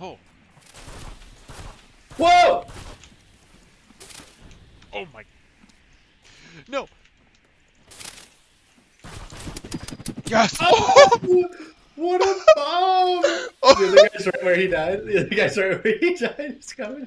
Oh. Whoa! Oh my. No. Yes. What a bomb! The other guy's right where he died. The other guy's right where he died. He's coming.